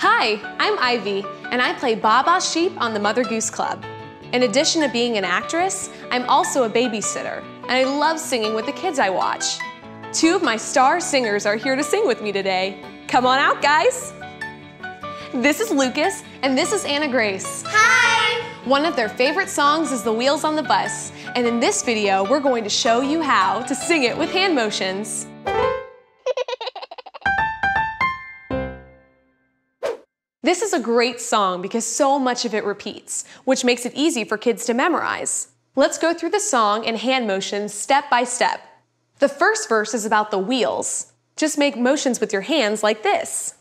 Hi, I'm Ivy, and I play Baa Baa Sheep on the Mother Goose Club. In addition to being an actress, I'm also a babysitter, and I love singing with the kids I watch. Two of my star singers are here to sing with me today. Come on out, guys. This is Lucas, and this is Anna Grace. Hi! One of their favorite songs is The Wheels on the Bus, and in this video, we're going to show you how to sing it with hand motions. This is a great song because so much of it repeats, which makes it easy for kids to memorize. Let's go through the song in hand motions step by step. The first verse is about the wheels. Just make motions with your hands like this.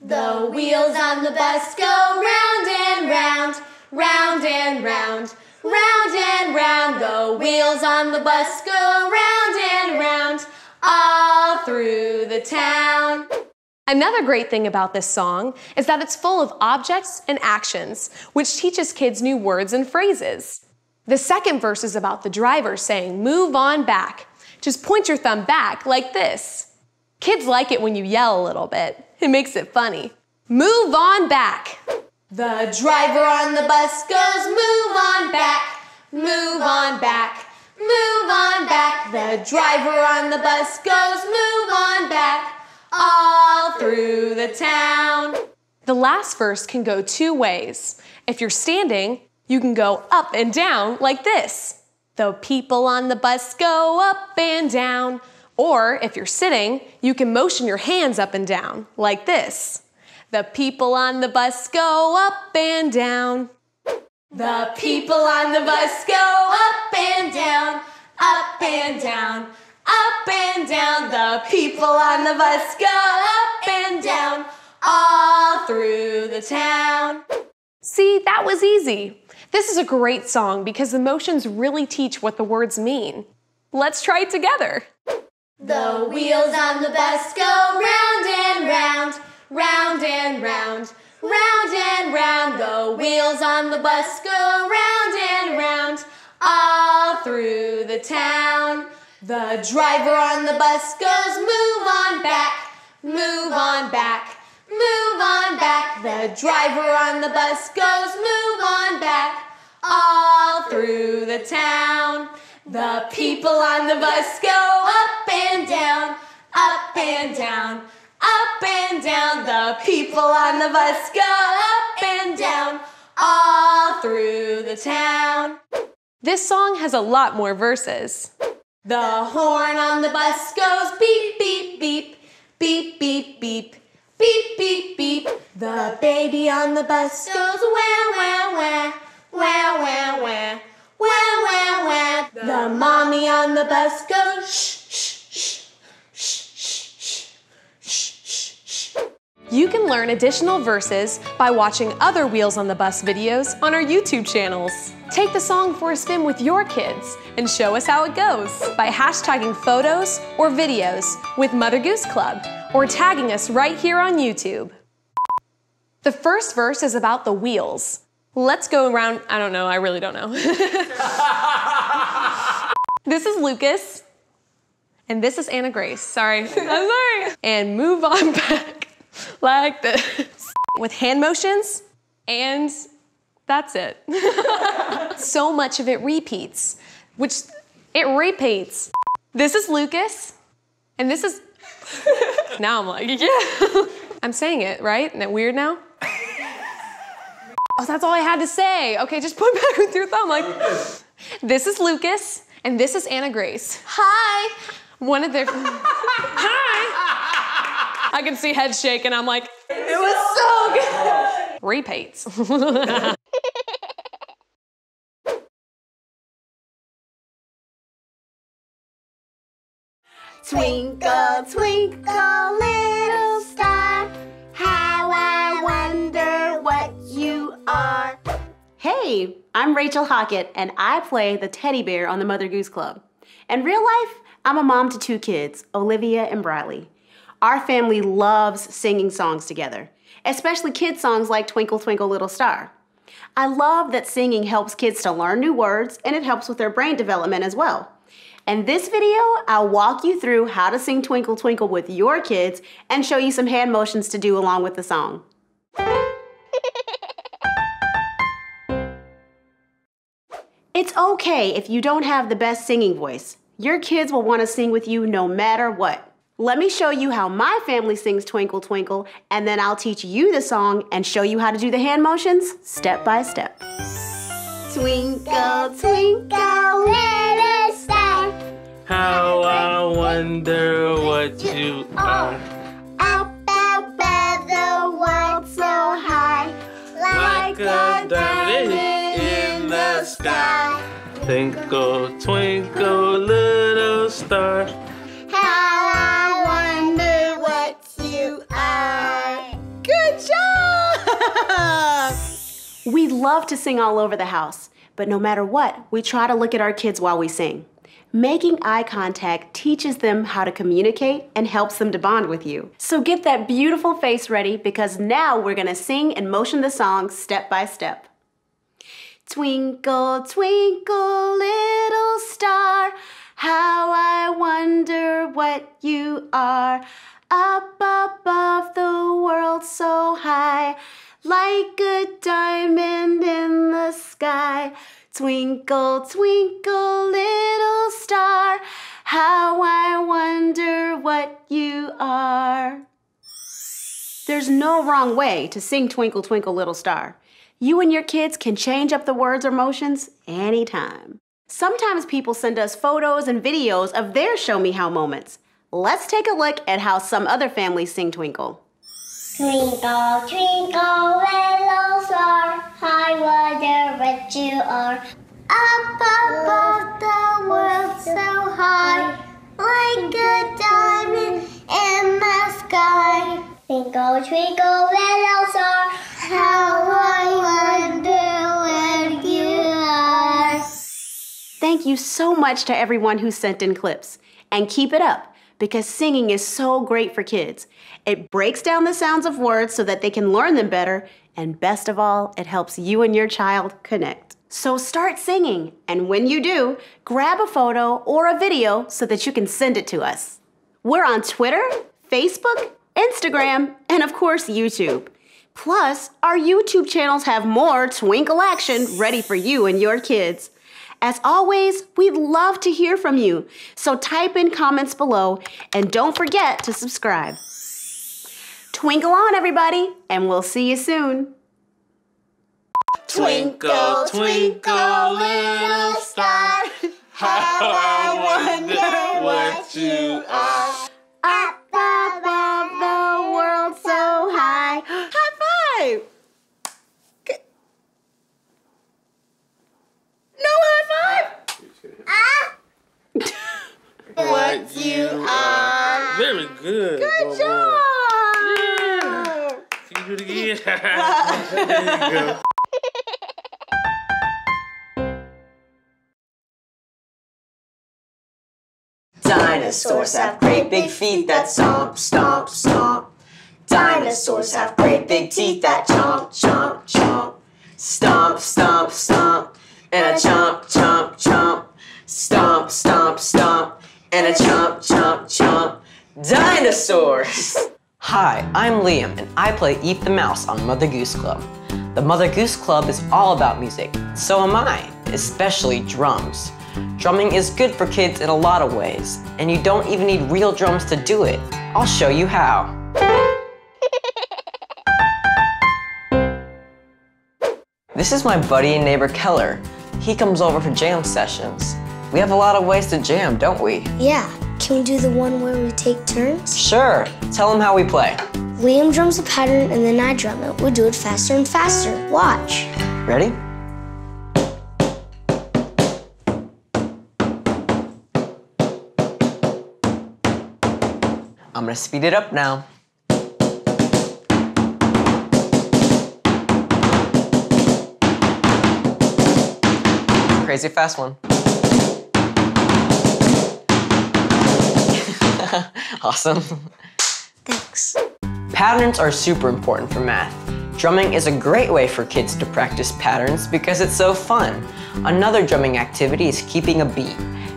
The wheels on the bus go round and round, round and round, round and round. The wheels on the bus go round and round, all through the town. Another great thing about this song is that it's full of objects and actions, which teaches kids new words and phrases. The second verse is about the driver saying, Move on back. Just point your thumb back like this. Kids like it when you yell a little bit, it makes it funny. Move on back. The driver on the bus goes, Move on back, move on back, move on back. The driver on the bus goes, Move on back all through the town. The last verse can go two ways. If you're standing, you can go up and down like this. The people on the bus go up and down. Or if you're sitting, you can motion your hands up and down like this. The people on the bus go up and down. The people on the bus go up and down, up and down, up and down. The people on the bus go up and down, all through the town. See, that was easy. This is a great song because the motions really teach what the words mean. Let's try it together. The wheels on the bus go round and round, round and round, round and round. The wheels on the bus go round and round, all through the town. The driver on the bus goes, move on back, move on back, move on back. The driver on the bus goes, move on back, all through the town. The people on the bus go up and down, up and down, up and down. The people on the bus go up and down, all through the town. This song has a lot more verses. The horn on the bus goes beep, beep, beep, beep, beep, beep, beep, beep, beep. The baby on the bus goes wah, wah, wah, wah, wah, wah, wah, wah, wah. The mommy on the bus goes shh, shh, shh, shh, shh, shh, shh, shh. You can learn additional verses by watching other Wheels on the Bus videos on our YouTube channels. Take the song for a spin with your kids and show us how it goes by hashtagging photos or videos with Mother Goose Club or tagging us right here on YouTube. The first verse is about the wheels. Let's go around, I don't know, I really don't know. this is Lucas, and this is Anna Grace. Sorry, I'm sorry. And move on back like this with hand motions, and that's it. so much of it repeats, which it repeats. This is Lucas, and this is. now I'm like, yeah. I'm saying it, right? Isn't it weird now? Oh, that's all I had to say. Okay, just point back with your thumb. Like, this is Lucas, and this is Anna Grace. Hi. One of their. Hi. I can see heads shaking. I'm like, It was so good. repeats. Twinkle, twinkle, little star, how I wonder what you are. Hey, I'm Rachel Hockett, and I play the teddy bear on the Mother Goose Club. In real life, I'm a mom to two kids, Olivia and Bradley. Our family loves singing songs together, especially kids' songs like Twinkle Twinkle Little Star. I love that singing helps kids to learn new words and it helps with their brain development as well. In this video, I'll walk you through how to sing Twinkle Twinkle with your kids and show you some hand motions to do along with the song. It's okay if you don't have the best singing voice. Your kids will want to sing with you no matter what. Let me show you how my family sings Twinkle Twinkle, and then I'll teach you the song and show you how to do the hand motions step by step. Twinkle, twinkle, little star, How I wonder what you are. Up above the world so high, Like a diamond in the sky. Twinkle, twinkle, little star. We love to sing all over the house, but no matter what, we try to look at our kids while we sing. Making eye contact teaches them how to communicate and helps them to bond with you. So get that beautiful face ready because now we're gonna sing and motion the song step by step. Twinkle, twinkle, little star, how I wonder what you are. Up above the world so high, like a diamond in the sky. Twinkle, twinkle, little star, how I wonder what you are. There's no wrong way to sing Twinkle, Twinkle, Little Star. You and your kids can change up the words or motions anytime. Sometimes people send us photos and videos of their show me how moments. Let's take a look at how some other families sing Twinkle. Twinkle, twinkle, little star, I wonder what you are. Up above the world so high, like a diamond in the sky. Twinkle, twinkle, little star, how I wonder what you are. Thank you so much to everyone who sent in clips. And keep it up because singing is so great for kids. It breaks down the sounds of words so that they can learn them better. And best of all, it helps you and your child connect. So start singing. And when you do, grab a photo or a video so that you can send it to us. We're on Twitter, Facebook, Instagram, and of course, YouTube. Plus, our YouTube channels have more twinkle action ready for you and your kids. As always, we'd love to hear from you, so type in comments below and don't forget to subscribe. Twinkle on, everybody, and we'll see you soon. Twinkle, twinkle, little star. How I wonder what you are. Up above the world so high. High five! Good. No high five? What you are. Very good. Good Bobo. job! Can you do it again? there you go. Dinosaurs have great big feet that stomp, stomp, stomp. Dinosaurs have great big teeth that chomp, chomp, chomp. Stomp, stomp, stomp. And a chomp, chomp, And a chomp, chomp, chomp. Dinosaurs! Hi, I'm Liam, and I play Eep the Mouse on Mother Goose Club. The Mother Goose Club is all about music. So am I, especially drums. Drumming is good for kids in a lot of ways, and you don't even need real drums to do it. I'll show you how. This is my buddy and neighbor Keller. He comes over for jam sessions. We have a lot of ways to jam, don't we? Yeah. Can we do the one where we take turns? Sure. Tell him how we play. Liam drums the pattern and then I drum it. We do it faster and faster. Watch. Ready? I'm gonna speed it up now. Crazy fast one. Awesome. Thanks. Patterns are super important for math. Drumming is a great way for kids to practice patterns because it's so fun. Another drumming activity is keeping a beat.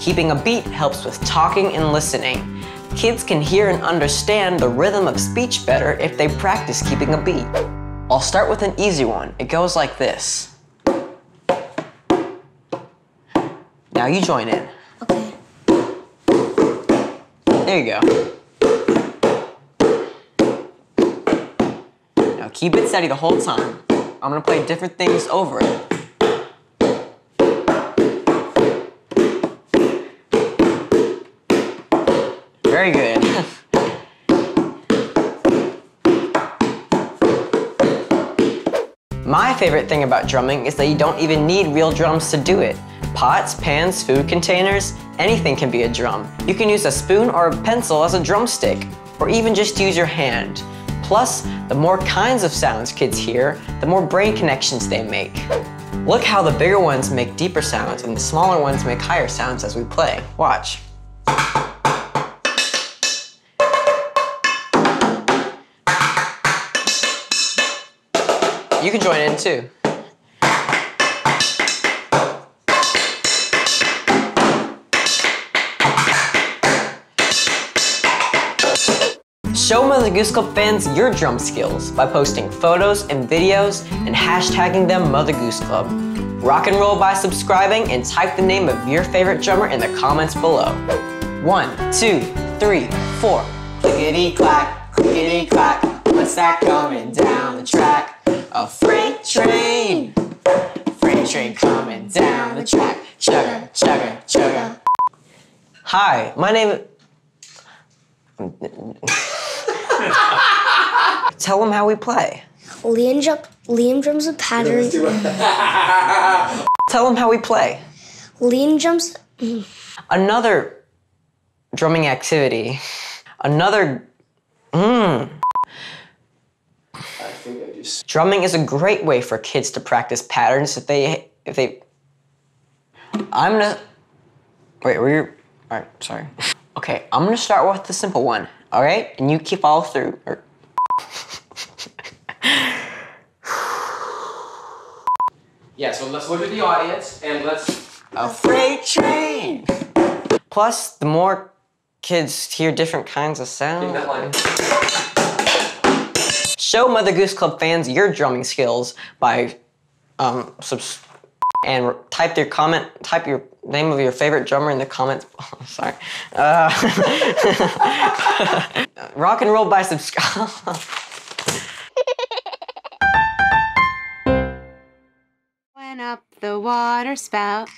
Keeping a beat helps with talking and listening. Kids can hear and understand the rhythm of speech better if they practice keeping a beat. I'll start with an easy one. It goes like this. now you join in. There you go. Now keep it steady the whole time. I'm gonna play different things over it. Very good. My favorite thing about drumming is that you don't even need real drums to do it. Pots, pans, food containers, anything can be a drum. You can use a spoon or a pencil as a drumstick, or even just use your hand. Plus, the more kinds of sounds kids hear, the more brain connections they make. Look how the bigger ones make deeper sounds and the smaller ones make higher sounds as we play. Watch. You can join in too. Show Mother Goose Club fans your drum skills by posting photos and videos and hashtagging them Mother Goose Club. Rock and roll by subscribing and type the name of your favorite drummer in the comments below. One, two, three, four. Clickety clack, clickety clack. What's that coming down the track? A freight train. Freight train coming down the track. Chugga, chugga, chugga. Hi, my name. Tell them how we play. Liam, jump, Liam drums a pattern. Tell them how we play. Liam jumps. Mm-hmm. Another drumming activity. Another. Mmm. Drumming is a great way for kids to practice patterns if they if they. I'm gonna. Wait, were you? All right, sorry. Okay, I'm gonna start with the simple one. All right, and you keep all through. Or... Yeah, so let's look at the audience and let's. A freight train. Plus, the more kids hear different kinds of sounds. Show Mother Goose Club fans your drumming skills by um, subs- and type your comment, type your name of your favorite drummer in the comments. Oh, sorry. Uh, rock and roll by subscribe. water spout.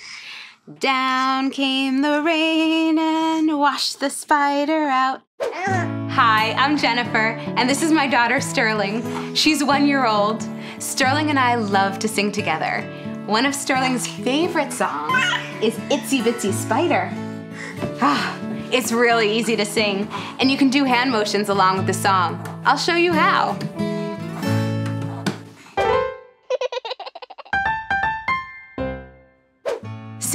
Down came the rain and washed the spider out. Hi, I'm Jennifer, and this is my daughter Sterling. She's one year old. Sterling and I love to sing together. One of Sterling's favorite songs is Itsy Bitsy Spider. Ah, it's really easy to sing, and you can do hand motions along with the song. I'll show you how.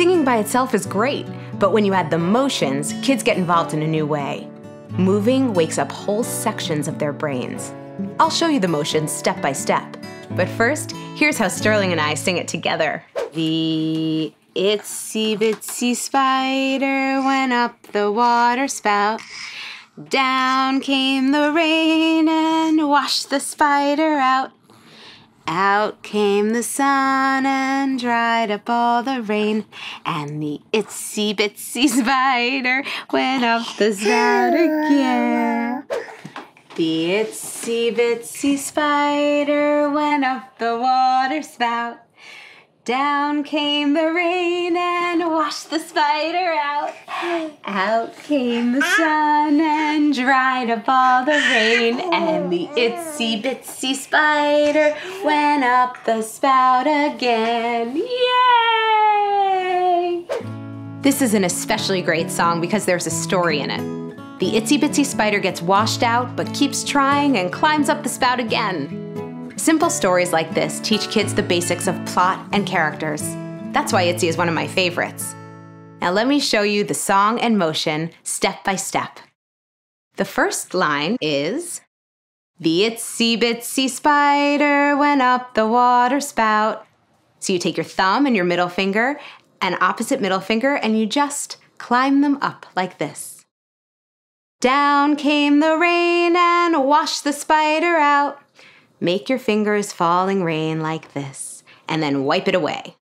Singing by itself is great, but when you add the motions, kids get involved in a new way. Moving wakes up whole sections of their brains. I'll show you the motions step by step. But first, here's how Sterling and I sing it together. The itsy bitsy spider went up the water spout. Down came the rain and washed the spider out. Out came the sun and dried up all the rain, and the itsy bitsy spider went up the spout again. The itsy bitsy spider went up the water spout. Down came the rain and washed the spider out. Out came the sun and dried up all the rain, and the itsy bitsy spider went up the spout again. Yay! This is an especially great song because there's a story in it. The itsy bitsy spider gets washed out but keeps trying and climbs up the spout again. Simple stories like this teach kids the basics of plot and characters. That's why Itsy is one of my favorites. Now let me show you the song and motion step by step. The first line is The itsy bitsy spider went up the water spout. So you take your thumb and your middle finger and opposite middle finger and you just climb them up like this. Down came the rain and washed the spider out. Make your fingers falling rain like this, and then wipe it away.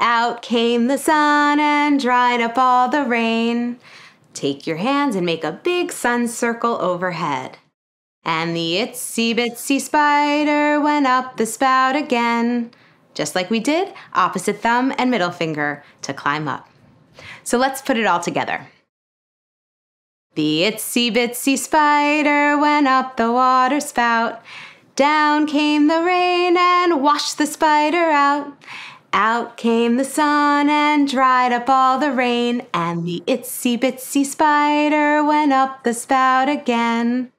Out came the sun and dried up all the rain. Take your hands and make a big sun circle overhead. And the itsy bitsy spider went up the spout again, just like we did opposite thumb and middle finger to climb up. So let's put it all together. The itsy bitsy spider went up the water spout. Down came the rain and washed the spider out. Out came the sun and dried up all the rain, and the itsy bitsy spider went up the spout again.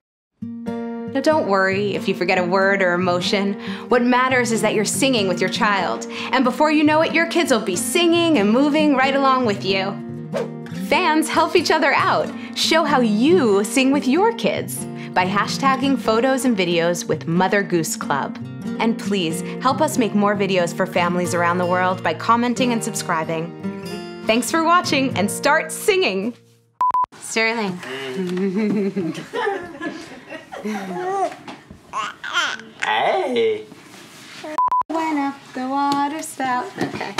Now, don't worry if you forget a word or emotion. What matters is that you're singing with your child, and before you know it, your kids will be singing and moving right along with you. Fans help each other out. Show how you sing with your kids by hashtagging photos and videos with Mother Goose Club. And please help us make more videos for families around the world by commenting and subscribing. Thanks for watching and start singing! Sterling. Hey. Went up the water spout. Okay.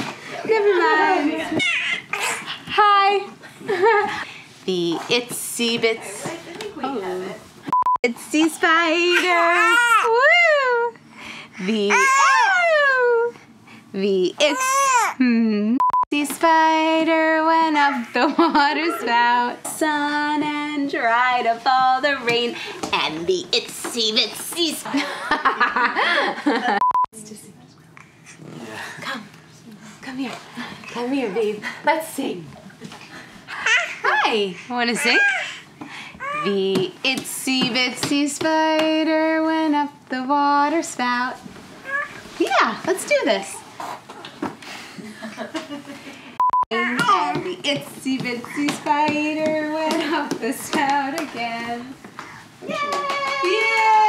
Never mind. Hi. the itsy bits. Oh. Itsy spider. Woo. The its. Hmm. The spider went up the water spout, sun and dried up all the rain, and the itsy bitsy. spider. Come, come here, come here, babe. Let's sing. Hi, want to sing? The itsy bitsy spider went up the water spout. Yeah, let's do this. And the itsy bitsy spider went up the spout again. Yay! Yay!